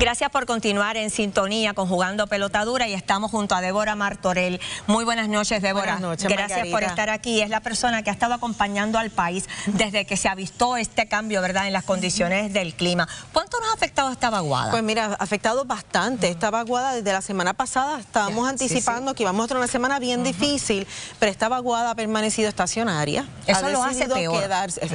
Gracias por continuar en sintonía con Jugando Pelotadura y estamos junto a Débora Martorell. Muy buenas noches, Débora. Buenas noches, Gracias por estar aquí. Es la persona que ha estado acompañando al país desde que se avistó este cambio, ¿verdad?, en las condiciones del clima. ¿Cuánto nos ha afectado esta vaguada? Pues mira, ha afectado bastante. Esta vaguada desde la semana pasada estábamos anticipando que íbamos a tener una semana bien difícil, pero esta vaguada ha permanecido estacionaria. Eso lo hace peor.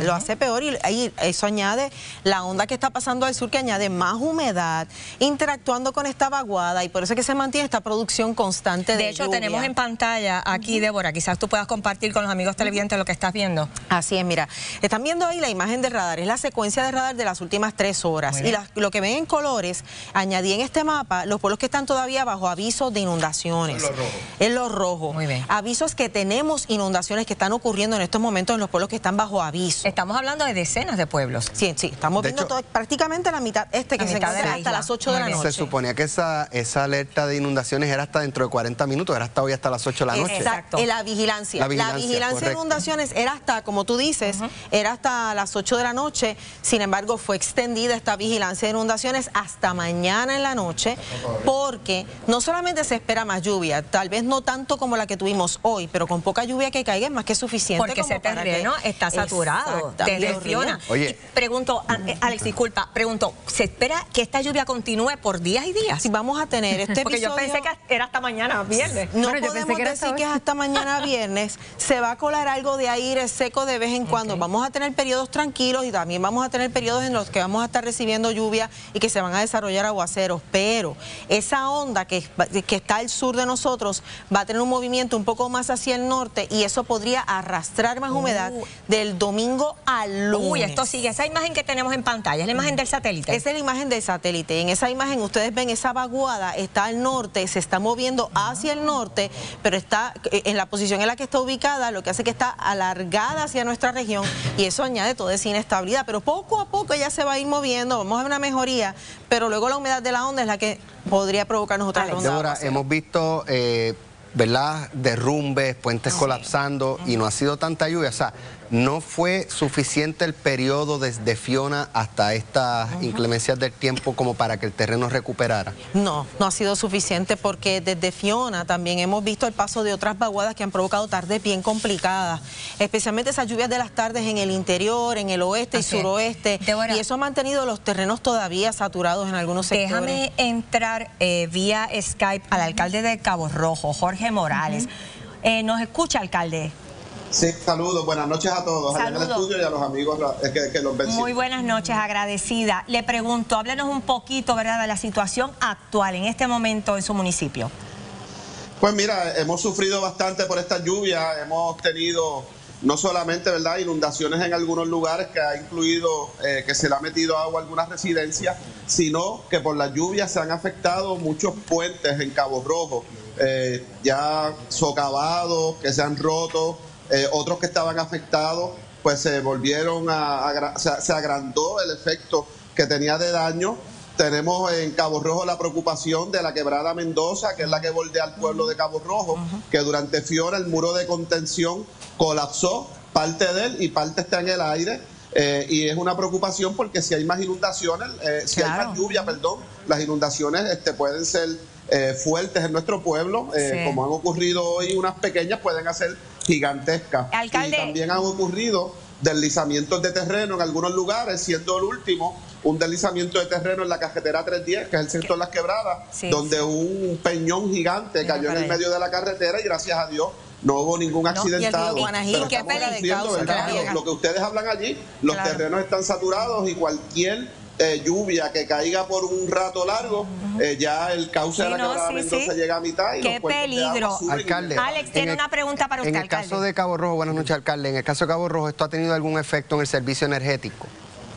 Lo hace peor y, y eso añade la onda que está pasando al sur que añade más humedad interactuando con esta vaguada y por eso es que se mantiene esta producción constante de De hecho, tenemos en pantalla aquí, Débora, quizás tú puedas compartir con los amigos televidentes lo que estás viendo. Así es, mira, están viendo ahí la imagen del radar, es la secuencia de radar de las últimas tres horas. Y lo que ven en colores, añadí en este mapa los pueblos que están todavía bajo aviso de inundaciones. En lo rojo. En lo rojo. Muy bien. Avisos que tenemos inundaciones que están ocurriendo en estos momentos en los pueblos que están bajo aviso. Estamos hablando de decenas de pueblos. Sí, sí, estamos viendo prácticamente la mitad este que se encuentra hasta las 8 de la noche. Se suponía que esa, esa alerta de inundaciones era hasta dentro de 40 minutos, era hasta hoy hasta las 8 de la noche. Exacto. En la vigilancia. La vigilancia, de inundaciones era hasta, como tú dices, era hasta las 8 de la noche. Sin embargo, fue extendida esta vigilancia de inundaciones hasta mañana en la noche porque no solamente se espera más lluvia, tal vez no tanto como la que tuvimos hoy, pero con poca lluvia que caiga es más que suficiente. Porque ese terreno está saturado Fiona. Oye. pregunto, eh, Alex, disculpa, pregunto, ¿se espera que esta lluvia continúe por días y días? Si vamos a tener este Porque yo pensé que era hasta mañana viernes. No podemos decir que es hasta mañana viernes. Se va a colar algo de aire seco de vez en cuando. Vamos a tener periodos tranquilos y también vamos a tener periodos en los que vamos a estar recibiendo lluvia y que se van a desarrollar aguaceros. Pero esa onda que, que está al sur de nosotros va a tener un movimiento un poco más hacia el norte y eso podría arrastrar más humedad Uh. del domingo al lunes. Uy, esto sigue. Esa imagen que tenemos en pantalla es la imagen del satélite. Esa es la imagen del satélite. En esa imagen ustedes ven esa vaguada, está al norte, se está moviendo hacia el norte, pero está eh, en la posición en la que está ubicada, lo que hace que está alargada hacia nuestra región y eso añade toda esa inestabilidad. Pero poco a poco ella se va a ir moviendo, vamos a ver una mejoría, pero luego la humedad de la onda es la que podría provocarnos otra ronda. de Débora, hemos visto, eh, ¿verdad?, derrumbes, puentes colapsando y no ha sido tanta lluvia. O sea, no fue suficiente el periodo desde Fiona hasta estas inclemencias del tiempo como para que el terreno recuperara. No, no ha sido suficiente porque desde Fiona también hemos visto el paso de otras vaguadas que han provocado tardes bien complicadas, especialmente esas lluvias de las tardes en el interior, en el oeste Así y es. suroeste, Débora. y eso ha mantenido los terrenos todavía saturados en algunos sectores. Déjame entrar eh, vía Skype al alcalde de Cabo Rojo, Jorge Morales. Eh, ¿Nos escucha, alcalde? Sí, saludos, buenas noches a todos, allá en el estudio y a los amigos eh, que, que los ven. Muy buenas noches, agradecida. Le pregunto, háblenos un poquito, ¿verdad?, de la situación actual en este momento en su municipio. Pues mira, hemos sufrido bastante por esta lluvia, hemos tenido no solamente verdad inundaciones en algunos lugares que ha incluido eh, que se le ha metido agua a algunas residencias, sino que por la lluvia se han afectado muchos puentes en Cabo Rojo, eh, ya socavados, que se han roto, eh, otros que estaban afectados, pues se volvieron a, se, se agrandó el efecto que tenía de daño tenemos en Cabo Rojo la preocupación de la quebrada Mendoza, que es la que bordea al pueblo de Cabo Rojo, que durante Fiora el muro de contención colapsó, parte de él y parte está en el aire. eh, y es una preocupación porque si hay más inundaciones, eh, si hay más lluvia, perdón, las inundaciones este, pueden ser eh, fuertes en nuestro pueblo, Sí. como han ocurrido hoy, unas pequeñas pueden hacer gigantescas. Alcalde. Y también han ocurrido deslizamientos de terreno en algunos lugares, siendo el último un deslizamiento de terreno en la carretera 310, que es el sector de las quebradas, Sí, donde un peñón gigante cayó en el medio de la carretera y gracias a Dios no hubo ningún y el río accidentado. Pero qué. Lo, lo que ustedes hablan allí, los Claro. terrenos están saturados y cualquier eh, lluvia que caiga por un rato largo, eh, ya el cauce Sí, de la no, quebrada sí, Mendoza sí. llega a mitad y Qué peligro. Alcalde. Alex en tiene el- una pregunta para usted, En el alcalde. caso de Cabo Rojo, buenas noches, alcalde. En el caso de Cabo Rojo, ¿esto ha tenido algún efecto en el servicio energético?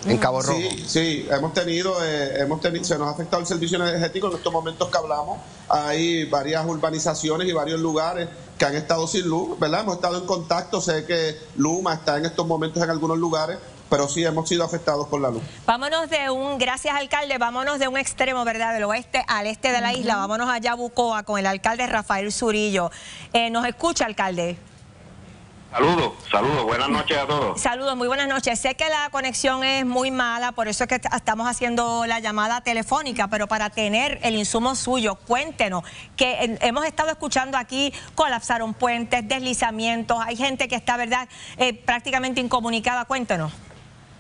En Cabo Rojo. Sí, sí, hemos tenido, eh, hemos tenido, se nos ha afectado el servicio energético en estos momentos que hablamos. Hay varias urbanizaciones y varios lugares que han estado sin luz, ¿verdad? Hemos estado en contacto, sé que Luma está en estos momentos en algunos lugares, pero sí hemos sido afectados por la luz. Vámonos de un, gracias alcalde, vámonos de un extremo, ¿verdad? Del oeste al este de la isla, vámonos allá a Bucoa con el alcalde Rafael Zurillo. Eh, ¿Nos escucha, alcalde? Saludos, saludos, buenas noches a todos. Saludos, muy buenas noches. Sé que la conexión es muy mala, por eso es que estamos haciendo la llamada telefónica, pero para tener el insumo suyo, cuéntenos, que hemos estado escuchando aquí, colapsaron puentes, deslizamientos, hay gente que está, ¿verdad?, eh, prácticamente incomunicada, cuéntenos.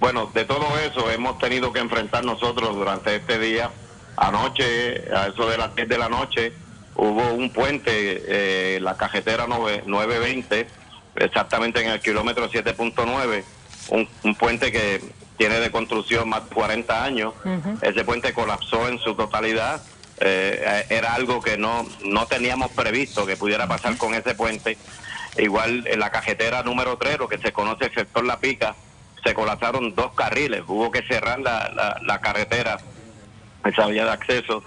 Bueno, de todo eso hemos tenido que enfrentar nosotros durante este día. Anoche, a eso de las 10 de la noche, hubo un puente, eh, la cajetera 920, exactamente en el kilómetro 7.9, un, un, puente que tiene de construcción más de 40 años. Ese puente colapsó en su totalidad. Eh, era algo que no, no teníamos previsto que pudiera pasar con ese puente. Igual en la cajetera número 3, lo que se conoce el sector La Pica, se colapsaron dos carriles. Hubo que cerrar la, la, la carretera, esa vía de acceso.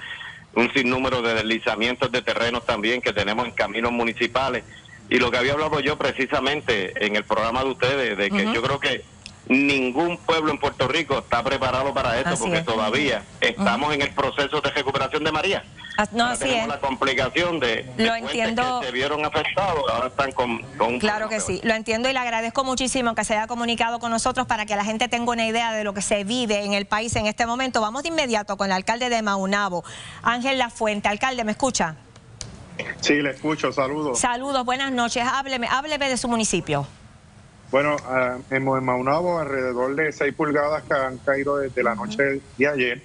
Un sinnúmero de deslizamientos de terrenos también que tenemos en caminos municipales y lo que había hablado yo precisamente en el programa de ustedes, de que yo creo que ningún pueblo en Puerto Rico está preparado para esto, porque todavía estamos en el proceso de recuperación de María. No, así tenemos la complicación de, lo entiendo. que se vieron afectados, ahora están con, con Claro que sí, lo entiendo y le agradezco muchísimo que se haya comunicado con nosotros para que la gente tenga una idea de lo que se vive en el país en este momento. Vamos de inmediato con el alcalde de Maunabo, Ángel Lafuente. Alcalde, ¿me escucha? Sí, le escucho, saludos. Saludos, buenas noches. Hábleme, hábleme de su municipio. Bueno, uh, en Maunabo alrededor de 6 pulgadas que han caído desde la noche de ayer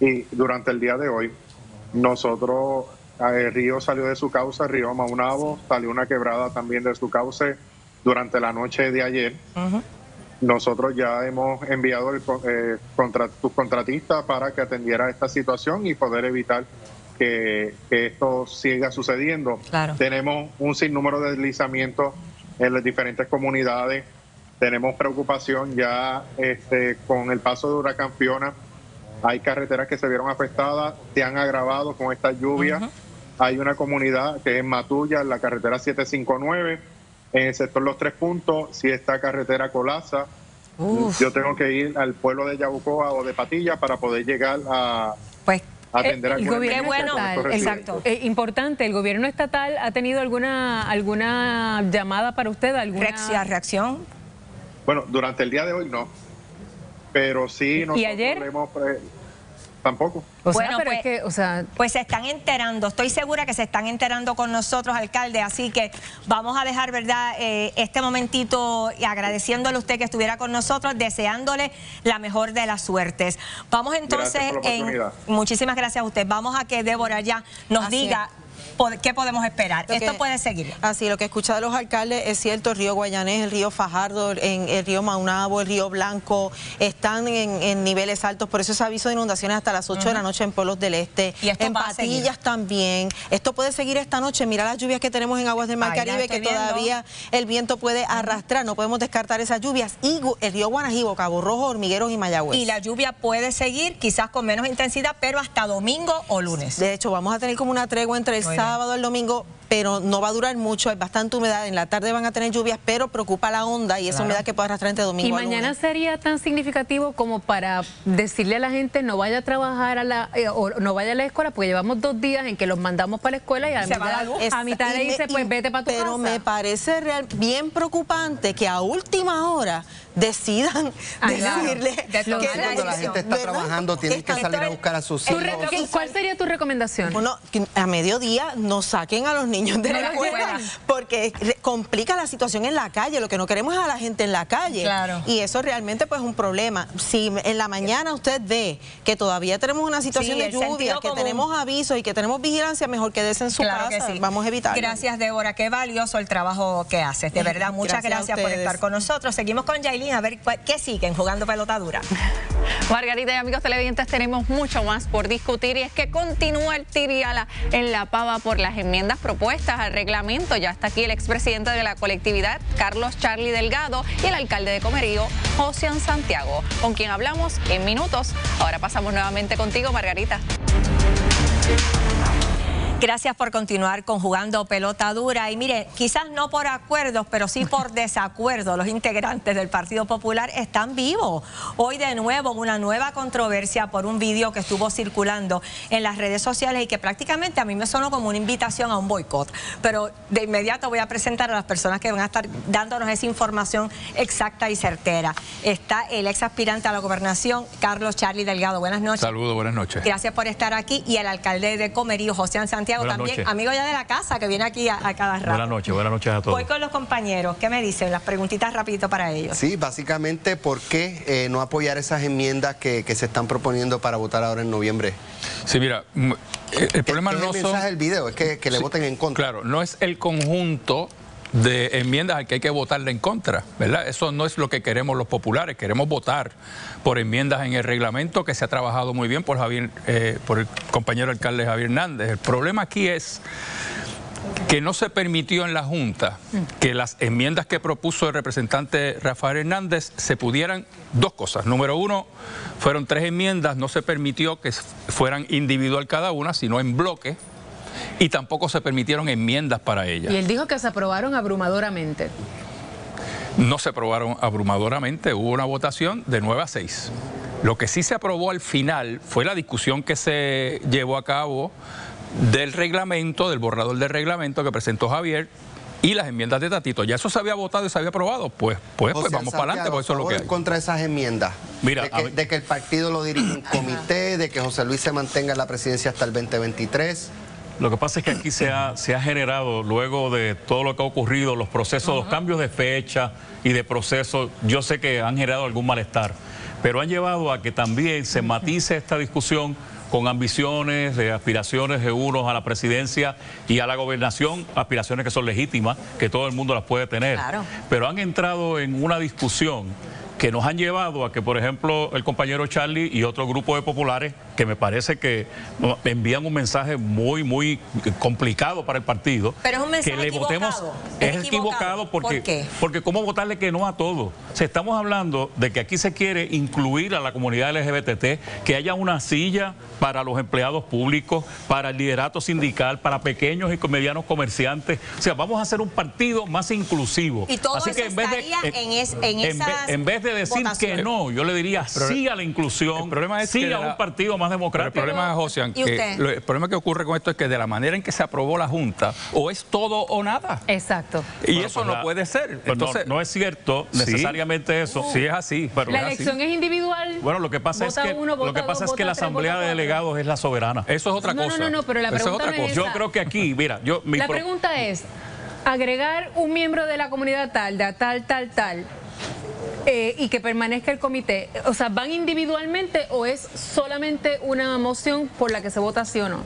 y durante el día de hoy. Nosotros, el río salió de su cauce, el río Maunabo, salió una quebrada también de su cauce durante la noche de ayer. Nosotros ya hemos enviado el eh, contra, contratista para que atendiera esta situación y poder evitar que, esto siga sucediendo. Tenemos un sinnúmero de deslizamientos en las diferentes comunidades. Tenemos preocupación ya este, con el paso de huracán Fiona. Hay carreteras que se vieron afectadas, se han agravado con esta lluvia. Hay una comunidad que es Matulla, en la carretera 759. En el sector Los Tres Puntos, si esta carretera colapsa, yo tengo que ir al pueblo de Yabucoa o de Patilla para poder llegar a, pues atender el, gobierno estatal, exacto. Eh, importante, ¿el gobierno estatal ha tenido alguna alguna llamada para usted? alguna reacción? Bueno, durante el día de hoy no, pero sí nosotros ¿Y ayer? hemos tampoco. bueno, pues, que, o sea... pues se están enterando, estoy segura que se están enterando con nosotros, alcalde, así que vamos a dejar, ¿verdad?, eh, este momentito y agradeciéndole a usted que estuviera con nosotros, deseándole la mejor de las suertes. Vamos entonces, en, muchísimas gracias a usted, vamos a que Débora ya nos diga... ¿qué podemos esperar? Esto puede seguir. Así, lo que escucha de los alcaldes es cierto, el río Guayanés, el río Fajardo, en el río Maunabo, el río Blanco, están en, niveles altos, por eso ese aviso de inundaciones hasta las 8 de la noche en pueblos del Este, ¿Y en Patillas también. Esto puede seguir esta noche, mira las lluvias que tenemos en aguas del Mar Caribe, que todavía el viento puede arrastrar, no podemos descartar esas lluvias. Y el río Guanajibo, Cabo Rojo, Hormigueros y Mayagüez. Y la lluvia puede seguir, quizás con menos intensidad, pero hasta domingo o lunes. De hecho, vamos a tener como una tregua entre el sábado, el domingo, pero no va a durar mucho, hay bastante humedad, en la tarde van a tener lluvias, pero preocupa la onda y esa humedad que puede arrastrar entre domingo ¿Y mañana sería tan significativo como para decirle a la gente no vaya a trabajar a la, eh, o no vaya a la escuela, porque llevamos dos días en que los mandamos para la escuela y a, mitad, le dice, pues vete para tu pero casa. Pero me parece real, bien preocupante que a última hora decidan decirle que cuando la gente está trabajando tienen que salir a buscar a sus hijos. ¿Cuál sería tu recomendación? Bueno, a mediodía no saquen a los niños de la escuela porque complica la situación en la calle. Lo que no queremos es a la gente en la calle. Claro. Y eso realmente pues es un problema. Si en la mañana usted ve que todavía tenemos una situación de lluvia, que tenemos avisos y que tenemos vigilancia, mejor quédese en su casa. Vamos a evitar. Gracias, Débora. Qué valioso el trabajo que haces. De verdad, muchas gracias, por estar con nosotros. Seguimos con Yailin a ver qué siguen jugando pelota dura. Margarita y amigos televidentes, tenemos mucho más por discutir y es que continúa el tiriala en la pava por las enmiendas propuestas al reglamento. Ya está aquí el expresidente de la colectividad, Carlos Charlie Delgado, y el alcalde de Comerío, José Santiago, con quien hablamos en minutos. Ahora pasamos nuevamente contigo, Margarita. Gracias por continuar conjugando pelota dura. Y mire, quizás no por acuerdos, pero sí por desacuerdo. Los integrantes del Partido Popular están vivos. Hoy de nuevo una nueva controversia por un vídeo que estuvo circulando en las redes sociales y que prácticamente a mí me sonó como una invitación a un boicot. Pero de inmediato voy a presentar a las personas que van a estar dándonos esa información exacta y certera. Está el ex aspirante a la gobernación, Carlos Charlie Delgado. Buenas noches. Saludos, buenas noches. Gracias por estar aquí. Y el alcalde de Comerío, José Santiago también, amigo ya de la casa, que viene aquí a, cada rato. Buenas noches, buenas noches a todos. Voy con los compañeros. ¿Qué me dicen? Las preguntitas rapidito para ellos. Sí, básicamente, ¿por qué eh, no apoyar esas enmiendas que, se están proponiendo para votar ahora en noviembre? Sí, mira, el, problema no es el mensaje del video, es que, le voten en contra. Claro, no es el conjunto de enmiendas al que hay que votarle en contra, ¿verdad? Eso no es lo que queremos los populares, queremos votar por enmiendas en el reglamento que se ha trabajado muy bien por Javier, eh, por el compañero alcalde Javier Hernández. El problema aquí es que no se permitió en la Junta que las enmiendas que propuso el representante Rafael Hernández se pudieran dos cosas. Número uno, fueron tres enmiendas, no se permitió que fueran individual cada una, sino en bloque y tampoco se permitieron enmiendas para ella. Y él dijo que se aprobaron abrumadoramente. No se aprobaron abrumadoramente, hubo una votación de 9 a 6. Lo que sí se aprobó al final fue la discusión que se llevó a cabo del reglamento, del borrador del reglamento que presentó Javier y las enmiendas de Tatito. Ya eso se había votado y se había aprobado. Pues, pues, pues vamos para adelante, por eso es lo que hay. contra esas enmiendas. Mira, de que, de que el partido lo dirige un comité, de que José Luis se mantenga en la presidencia hasta el 2023. Lo que pasa es que aquí se ha, se ha generado, luego de todo lo que ha ocurrido, los procesos, los cambios de fecha y de proceso, yo sé que han generado algún malestar, pero han llevado a que también se matice esta discusión con ambiciones, de aspiraciones de unos a la presidencia y a la gobernación, aspiraciones que son legítimas, que todo el mundo las puede tener. Pero han entrado en una discusión que nos han llevado a que, por ejemplo, el compañero Charlie y otro grupo de populares, que me parece que envían un mensaje muy, muy complicado para el partido. Pero es un mensaje que le votemos es, equivocado, porque, porque cómo votarle que no a todo. O estamos hablando de que aquí se quiere incluir a la comunidad LGBT, que haya una silla para los empleados públicos, para el liderato sindical, para pequeños y medianos comerciantes. O sea, vamos a hacer un partido más inclusivo. Y todo Así que en vez de, en, en, en vez de decir que no, yo le diría sí a la inclusión, el problema es sí a un partido más democrático. el problema, José, que el problema que ocurre con esto es que de la manera en que se aprobó la Junta, o es todo o nada. Exacto. Y eso pues no puede ser. Entonces, no, es cierto necesariamente eso. Sí es así. Pero la elección es individual. Bueno, lo que pasa es que, lo que, pasa es que la Asamblea de Delegados es la soberana. Eso es otra cosa. No, no, no, pero la pregunta es, Yo creo que aquí, mira, yo... la pregunta es, agregar un miembro de la comunidad tal, de tal, tal, tal, eh, y que permanezca el comité, o sea, ¿van individualmente o es solamente una moción por la que se vota sí o no?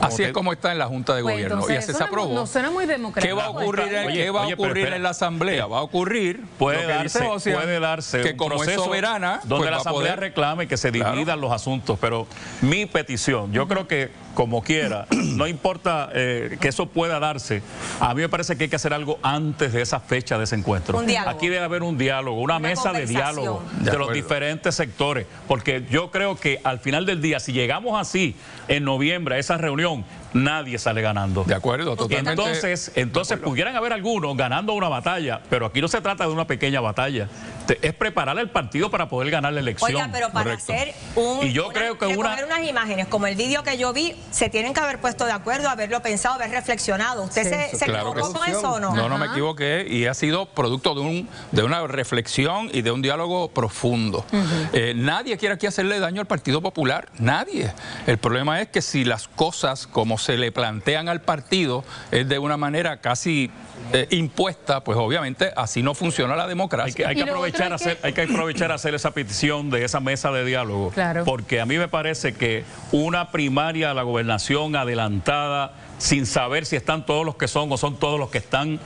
Así es como está en la Junta de pues Gobierno y así se aprobó. No suena muy democrático. ¿Qué va a ocurrir, en, ¿qué va a ocurrir en la Asamblea? Va a ocurrir puede darse, puede darse que como es soberana donde pues la Asamblea reclame que se dividan los asuntos, pero mi petición, yo creo que como quiera, no importa eh, que eso pueda darse, a mí me parece que hay que hacer algo antes de esa fecha de ese encuentro. Aquí debe haber un diálogo, una, mesa de diálogo de, los diferentes sectores, porque yo creo que al final del día, si llegamos así en noviembre a esa reunión, nadie sale ganando. De acuerdo, totalmente. Entonces, entonces pudieran haber algunos ganando una batalla, pero aquí no se trata de una pequeña batalla. Es preparar el partido para poder ganar la elección. Oiga, pero para hacer un... Y yo creo que una... unas imágenes, como el vídeo que yo vi, se tienen que haber puesto de acuerdo, haberlo pensado, haber reflexionado. ¿Usted se, equivocó con eso o no? No, no me equivoqué y ha sido producto de, un, de una reflexión y de un diálogo profundo. Eh, nadie quiere aquí hacerle daño al Partido Popular, nadie. El problema es que si las cosas como se le plantean al partido es de una manera casi eh, impuesta, pues obviamente así no funciona la democracia. Hay que, aprovechar, hacer, hay que aprovechar hacer esa petición de esa mesa de diálogo, porque a mí me parece que una primaria a la gobernación adelantada sin saber si están todos los que son o son todos los que están,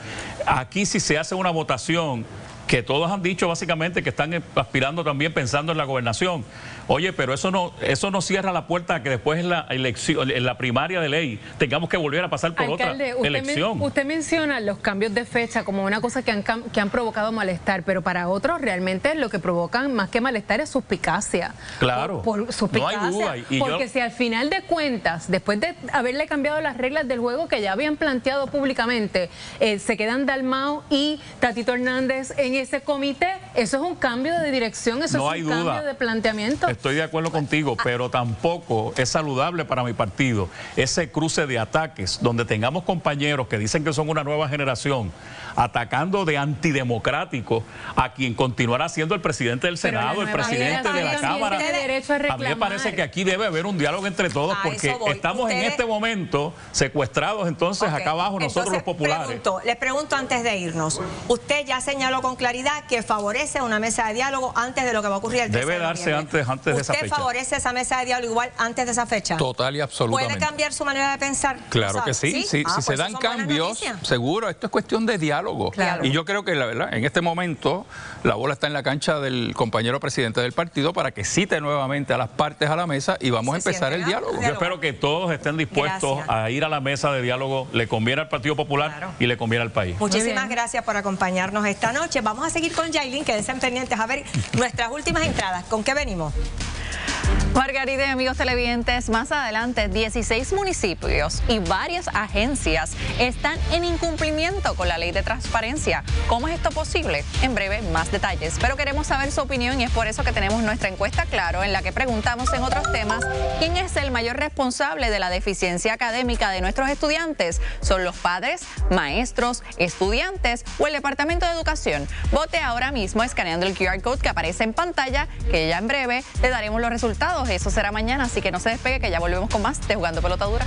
aquí si se hace una votación que todos han dicho básicamente que están aspirando también pensando en la gobernación. Oye, pero eso no, eso no cierra la puerta a que después en la elección, en la primaria de ley, tengamos que volver a pasar por otra elección. usted menciona los cambios de fecha como una cosa que han, que han provocado malestar, pero para otros realmente lo que provocan más que malestar es suspicacia. Claro. Por, suspicacia. No hay duda. porque si al final de cuentas, después de haberle cambiado las reglas del juego que ya habían planteado públicamente, eh, se quedan Dalmao y Tatito Hernández en ese comité, eso es un cambio de dirección, eso es un cambio de planteamiento. Estoy de acuerdo contigo, pero tampoco es saludable para mi partido ese cruce de ataques donde tengamos compañeros que dicen que son una nueva generación atacando de antidemocrático a quien continuará siendo el presidente del Senado, el presidente de la Cámara. A, mí me parece que aquí debe haber un diálogo entre todos porque estamos en este momento secuestrados entonces acá abajo nosotros los populares. les pregunto antes de irnos, usted ya señaló con claridad que favorece una mesa de diálogo antes de lo que va a ocurrir el Debe darse antes, antes de esa fecha. ¿Usted favorece esa mesa de diálogo igual antes de esa fecha? Total y absolutamente. ¿Puede cambiar su manera de pensar? Claro que sí. Si ah, se pues dan cambios, seguro, esto es cuestión de diálogo. Y yo creo que la verdad, en este momento la bola está en la cancha del compañero presidente del partido para que cite nuevamente a las partes a la mesa y vamos a empezar el diálogo. Yo espero que todos estén dispuestos a ir a la mesa de diálogo. Le conviene al Partido Popular y le conviene al país. Muchísimas gracias por acompañarnos esta noche. Vamos a seguir con Jailin, que dicen pendientes a ver nuestras últimas entradas. ¿Con qué venimos? Margarita y amigos televidentes, más adelante 16 municipios y varias agencias están en incumplimiento con la ley de transparencia. ¿Cómo es esto posible? En breve más detalles, pero queremos saber su opinión y es por eso que tenemos nuestra encuesta Claro en la que preguntamos en otros temas quién es el mayor responsable de la deficiencia académica de nuestros estudiantes. ¿Son los padres, maestros, estudiantes o el Departamento de Educación? Vote ahora mismo escaneando el QR code que aparece en pantalla que ya en breve le daremos los resultados eso será mañana, así que no se despegue que ya volvemos con más de Jugando Pelota Dura.